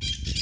きて。